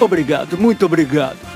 Obrigado, muito obrigado.